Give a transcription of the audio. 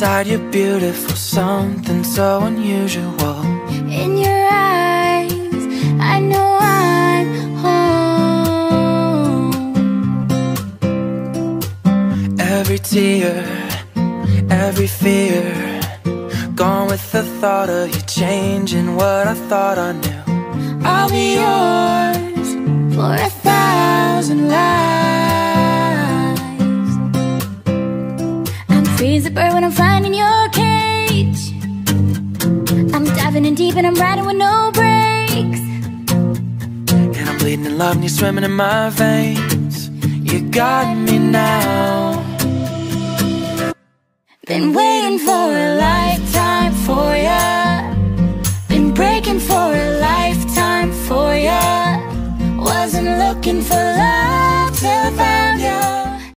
inside you're beautiful, something so unusual. In your eyes, I know I'm home. Every tear, every fear, gone with the thought of you changing what I thought I knew. I'll be yours I'm a bird when I'm flying in your cage. I'm diving in deep and I'm riding with no brakes. And I'm bleeding in love and you're swimming in my veins. You got me now. Been waiting for a lifetime for ya. Been breaking for a lifetime for ya. Wasn't looking for love.